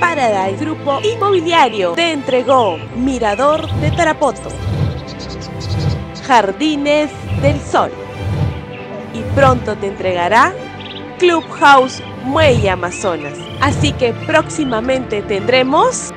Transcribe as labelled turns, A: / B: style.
A: Paradise Grupo Inmobiliario te entregó Mirador de Tarapoto, Jardines del Sol y pronto te entregará Clubhouse Muelle Amazonas. Así que próximamente tendremos